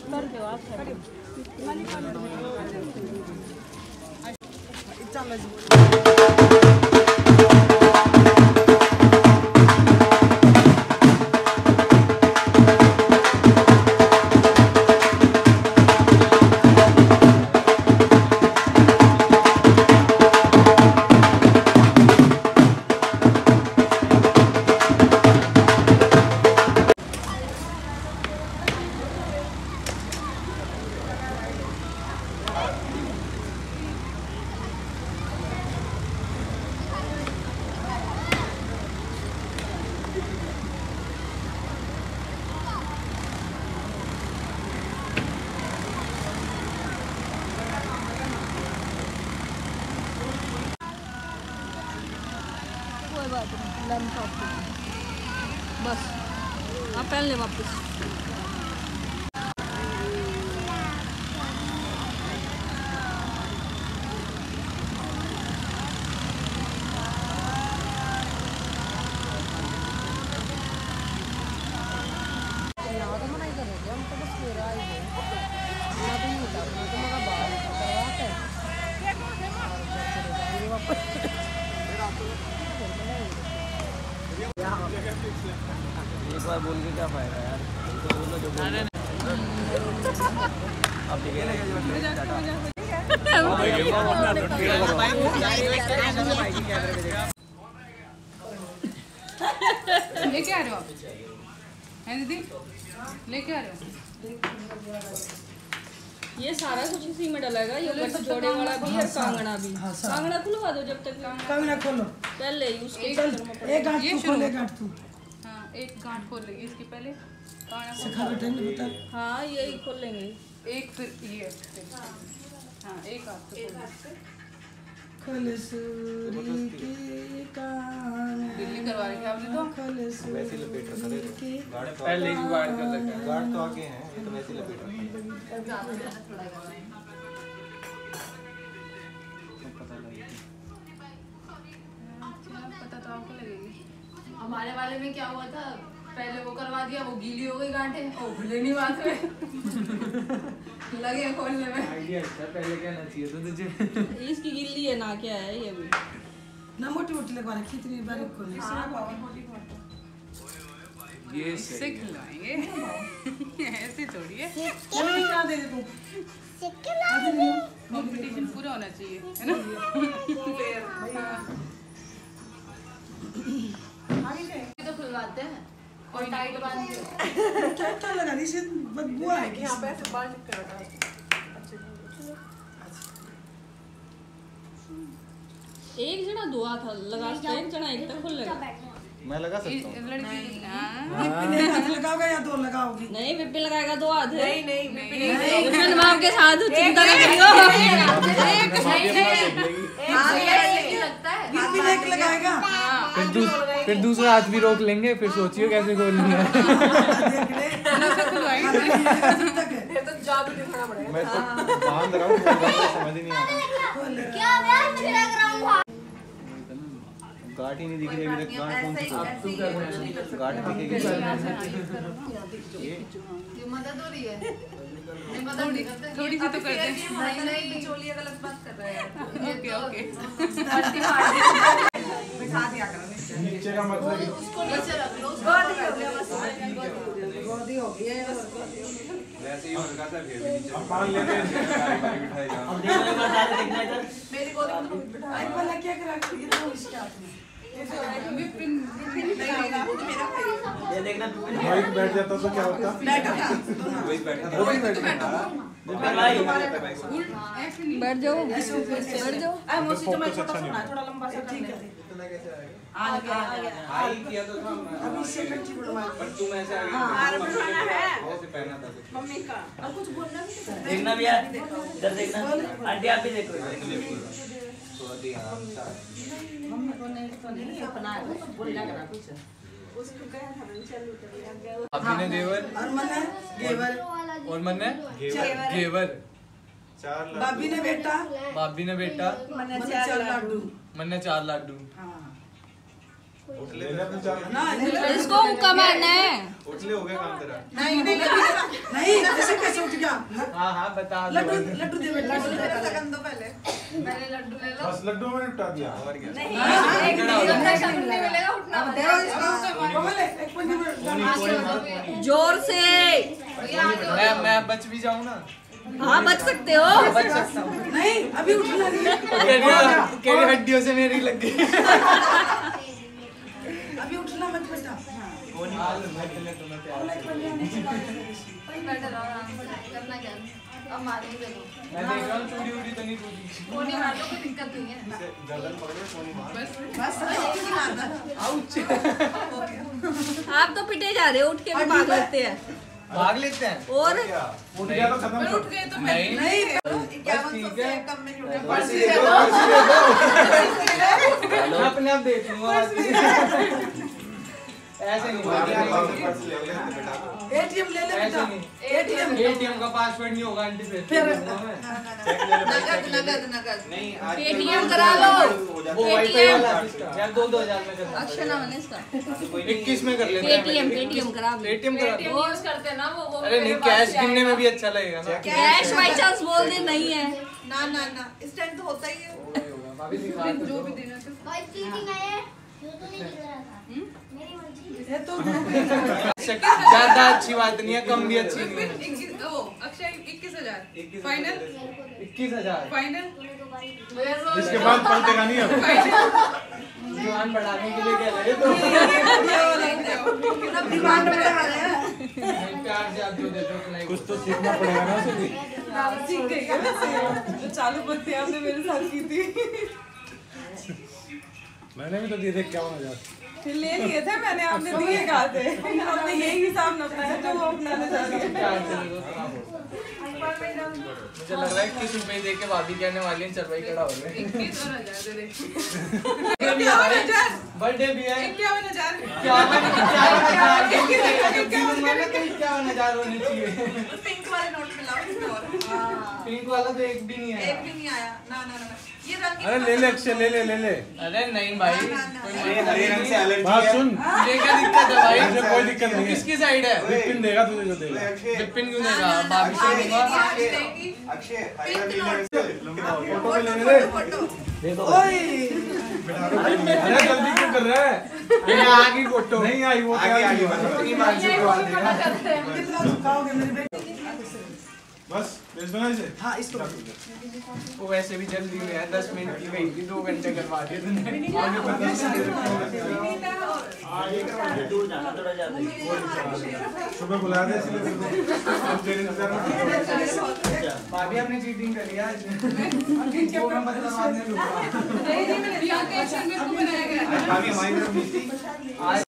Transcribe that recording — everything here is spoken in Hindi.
कोई बात नहीं लंच ऑफ़ बस हाँ पहन ले वापस एक बार बोल के क्या फ़ायदा यार? तो बोलो जो बोलो अब लेके आ रहे हो आप? हैं दीदी? लेके आ रहे हो? ये सारा कुछ इसी में डलेगा ये ऊपर से जोड़े वाला भी और कांगड़ा भी। कांगड़ा खुलवा दो जब तक। कांगड़ा खोलो। पहले ही उसके एक गांठ तू। खोल एक गांठ तू। हाँ एक गांठ खोल लेंगे इसके पहले। खोल- हाँ यही खोल लेंगे। एक फिर ये। हाँ एक हाथ से खोल। खलसूरी की कान। दिल्ली करवा रही थी आपने तो। खलसूरी की पहले ही वार्ड कर लगा गार्ड तो आगे हैं ये तो वैसे ही। लपेट रखा है। हमारे वाले में क्या हुआ था? पहले वो करवा दिया वो गीली हो गई गांठे ओ भूले नहीं बात में। लगे खोलने में। आइडिया अच्छा पहले कहना चाहिए था तुझे। इसकी गिल्ली है ना क्या है ये भी? ना मोटी मोटी लगवा रखी इतनी बारीक को नहीं ये इससे खिलवाएँगे ऐसे थोड़ी है। चलो क्या दे दे तू कंपटीशन पूरा होना चाहिए है ना? तो खुलवाते हैं और टाइट बाँध क्या क्या लगा रही से बदबू आएगी यहाँ पे एक जना दुआ था लगा एक जना एक तक खोल लेगा। मैं लगा सकता हूँ। लड़की। हाँ। एक हाथ लगाओगा या दो लगाओगी? नहीं विपिन लगाएगा दो हाथ। नहीं नहीं विपिन बाप के साथ चिंता न करियो लगता है भी एक लगाएगा फिर फिर दूसरा हाथ भी रोक लेंगे फिर सोचियो कैसे खोलनी है है मैं तो बाँध रहा हूँ समझ ही नहीं आ रहा। गाठ ही? नहीं दिख रही अभी तक गाठ कौन सी गाठ दिखेगी ये? ये मदद हो रही है। नहीं मदद नहीं करते। थोड़ी सी तो कर दे। नहीं नहीं बिचौलिया गलत बात कर रहे हैं। Okay okay. नीचे का मतलब उसको नीचे रख लो उसको वैसे ही हल्का सा फिर नीचे। अब मान लेते हैं। बिठाएगा एक वाला क्या करा ये तो इसके हाथ में। विपिन वही बैठ जाता तो क्या होता बैठा वही बैठा बैठ जाओ बैठ जाओ ठीक है। हाई किया तो था अभी बढ़वा पर तुम ऐसे आगे ऐसे पहना था कुछ देखना भी यार इधर देखना आंटी आप भी देखो इधर। थोड़ा ध्यान सा अभी ने देवर और मन ने गेवर और मन ने घेवर चार लाख बाबी ने बेटा? बाबी ने बेटा? मन ने चार लाडू। मन ने चार लाडू। अपने ना इसको मुक्का है? उठले हो गया काम तेरा। नहीं नहीं नहीं ऐसे कैसे उठ हाँ हाँ बता लड्डू लड्डू दे बेटा सेकंड पहले। पहले लड्डू ले लो। बस लड्डू में निपटा दिया। और क्या? नहीं मिलेगा उठना एक पंजी ज़ोर से। मैं मैं बच भी जाऊँ ना? हाँ बच सकते हो। बच सकता हूँ। नहीं अभी उठना नहीं हड्डियों से मेरी लग गई। अभी उठना मत बेटा बैठे रहो आराम से करना क्या अब मारेंगे देखो मैं तुम्हें रहा हूँ चूड़ी उड़ी तो नहीं टूटी कोनी मार लो कोई दिक्कत नहीं है गर्दन पकड़ के सोनी मार बस एक ही मारना आउच आप तो पिटे जा रहे हो उठ के भी भाग लेते हैं भाग लेते हैं। और उठ गया तो खत्म उठ गए तो मैं नहीं नहीं ठीक है। कम दे दो मैं अपने आप देख लूँगा। ऐसे नहीं एटीएम ले ले बेटा। एटीएम। एटीएम का पासवर्ड नहीं होगा आंटी फिर फिर- नगद नगद नगद। नहीं पेटीएम करा लो। वो वाईफाई वाला सिस्टम यार दो दो में कर अक्षय नाम है ना इसका। इक्कीस में कर लेते हैं। पेटीएम पेटीएम करा लो। पेटीएम करा दो यूज़ करते हैं ना वो वो अरे नहीं कैश गिनने में भी अच्छा लगेगा ना। कैश बाई चांस बोल दे नहीं है। ना ना ना। इस टाइम तो होता ही है। दो जो भी देना था भाई चीटिंग है ज़्यादा अच्छी बात नहीं है कम भी अच्छी नहीं है इक्कीस हज़ार फाइनल इक्कीस हज़ार फाइनल इसके बाद पलटेगा नहीं अब बढ़ाने के लिए क्या लगे तो डिमांड रहे कुछ तो सीखना पड़ेगा ना सीख गई चालू बत्ती आपने मेरे साथ की थी। मैंने भी तो दिए थे इक्यावन हज़ार फिर ले लिए थे मैंने आपने दिए कहा थे हमने यही हिसाब न अपनाया जो वो अपनाने जा रही है। मुझे लग रहा है किस रुपए दे के भाभी कहने वाली है चल भाई खड़ा हो गए बर्थडे भी है इक्यावन हज़ार इक्यावन हज़ार तो होने चाहिए वाले नोट में लाओ इसमें और। पिंक वाला तो एक भी नहीं एक भी नहीं आया। ना ना ना ये रंग अरे ले ले अक्षय ले ले ले ले। अरे नहीं भाई कोई। बात सुन। तुझे क्या दिक्कत है भाई? मुझे कोई दिक्कत नहीं किसकी साइड है? विपिन देगा तुझे जो देगा। विपिन क्यों देगा? भाभी से दूँगा। अक्षय फ़ोटो भी लेने दे। फ़ोटो अरे जल्दी क्यों कर रहा है? ये आगे फ़ोटो। नहीं आई वो आगे आगे मानसी को आ देगा कितना चुकाओगे मेरी बेटी बस भेज दो इसे हाँ इसको वो वैसे भी जल्दी में है दस मिनट की गई थी दो घंटे करवा दिए तूने आगे पता दूर जाना थोड़ा ज़्यादा सुबह बुला दे इसलिए को तेरे इंतज़ार में भाभी आपने चीटिंग करी है आज। वो मैं मतलब आपने लूँगा नहीं नहीं मैंने रिया के एक्शन में को बनाया गया है भाभी हमारी तरफ़ नहीं थी आज